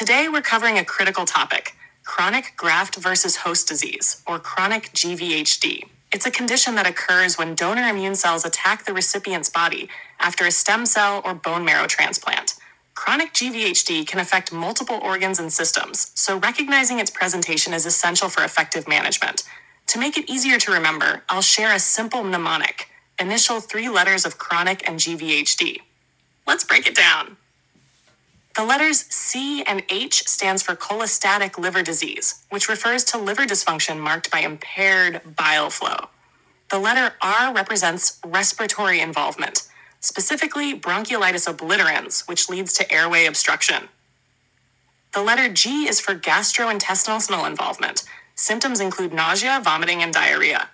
Today, we're covering a critical topic chronic graft versus host disease, or chronic GVHD. It's a condition that occurs when donor immune cells attack the recipient's body after a stem cell or bone marrow transplant. Chronic GVHD can affect multiple organs and systems, so recognizing its presentation is essential for effective management. To make it easier to remember, I'll share a simple mnemonic initial three letters of chronic and GVHD. Let's break it down. The letters C and H stands for cholestatic liver disease, which refers to liver dysfunction marked by impaired bile flow. The letter R represents respiratory involvement, specifically bronchiolitis obliterans, which leads to airway obstruction. The letter G is for gastrointestinal involvement. Symptoms include nausea, vomiting, and diarrhea.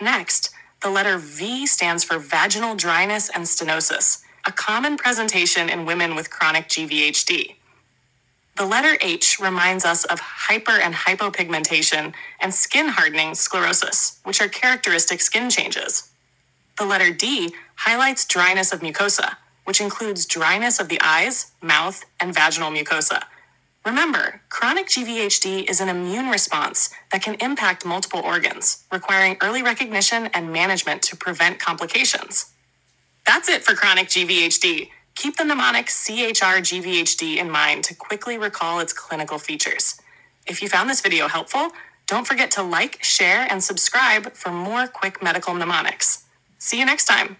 Next, the letter V stands for vaginal dryness and stenosis, a common presentation in women with chronic GVHD. The letter H reminds us of hyper and hypopigmentation and skin hardening sclerosis, which are characteristic skin changes. The letter D highlights dryness of mucosa, which includes dryness of the eyes, mouth, and vaginal mucosa. Remember, chronic GVHD is an immune response that can impact multiple organs, requiring early recognition and management to prevent complications. That's it for chronic GVHD. Keep the mnemonic CHR GVHD in mind to quickly recall its clinical features. If you found this video helpful, don't forget to like, share, and subscribe for more quick medical mnemonics. See you next time.